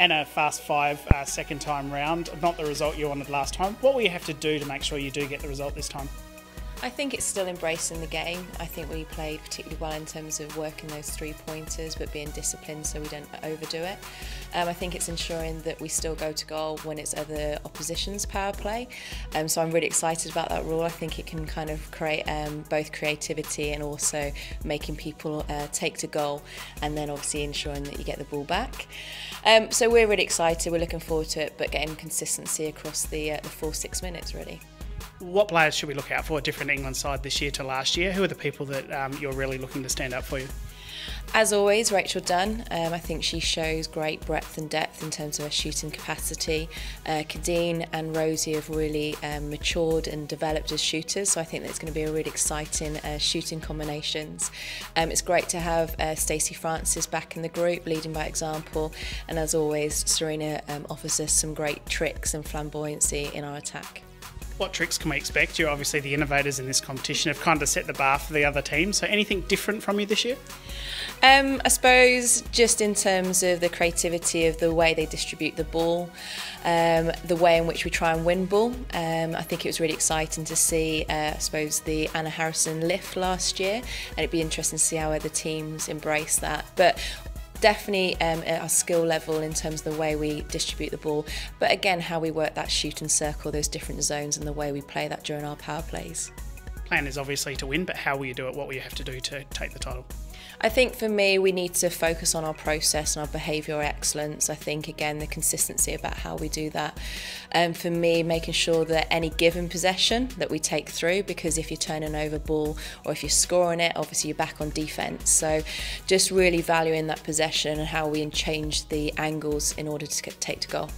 and a Fast5 uh, second time round. Not the result you wanted last time. What will you have to do to make sure you do get the result this time? I think it's still embracing the game. I think we played particularly well in terms of working those three pointers, but being disciplined so we don't overdo it. Um, I think it's ensuring that we still go to goal when it's other opposition's power play. Um, so I'm really excited about that rule. I think it can kind of create um, both creativity and also making people uh, take to goal, and then obviously ensuring that you get the ball back. Um, so we're really excited. We're looking forward to it, but getting consistency across the uh, the full six minutes really. What players should we look out for a different England side this year to last year? Who are the people that um, you're really looking to stand up for you? As always, Rachel Dunn, um, I think she shows great breadth and depth in terms of her shooting capacity. Uh, Kadeen and Rosie have really um, matured and developed as shooters, so I think that's going to be a really exciting uh, shooting combinations. Um, it's great to have uh, Stacey Francis back in the group, leading by example, and as always, Serena um, offers us some great tricks and flamboyancy in our attack. What tricks can we expect? You're obviously the innovators in this competition have kind of set the bar for the other teams. So anything different from you this year? Um, I suppose just in terms of the creativity of the way they distribute the ball, um, the way in which we try and win ball. Um, I think it was really exciting to see, uh, I suppose, the Anna Harrison lift last year, and it'd be interesting to see how other teams embrace that. But definitely um, at our skill level in terms of the way we distribute the ball, but again, how we work that shoot and circle, those different zones, and the way we play that during our power plays. Plan is obviously to win, but how will you do it? What will you have to do to take the title? I think for me, we need to focus on our process and our behavioural excellence. I think, again, the consistency about how we do that. Um, for me, making sure that any given possession that we take through, because if you're turning over ball or if you're scoring it, obviously you're back on defence. So just really valuing that possession and how we change the angles in order to take to goal.